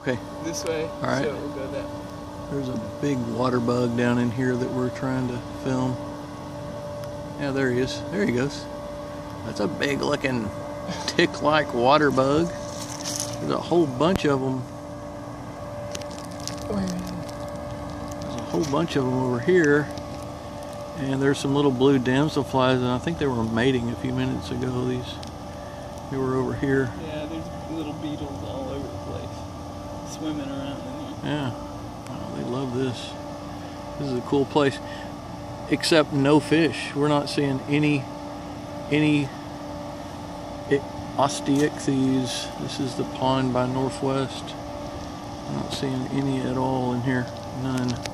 Okay, this way. All right. So we'll go that. there's a big water bug down in here that we're trying to film. Yeah, there he is. There he goes. That's a big looking tick-like water bug. There's a whole bunch of them. There's a whole bunch of them over here. And there's some little blue damselflies, and I think they were mating a few minutes ago. These, they were over here. Yeah, there's little beetles all over the place, swimming around. Yeah, they love this. This is a cool place, except no fish. We're not seeing any, any osteichthyes. This is the pond by Northwest. I'm not seeing any at all in here. None.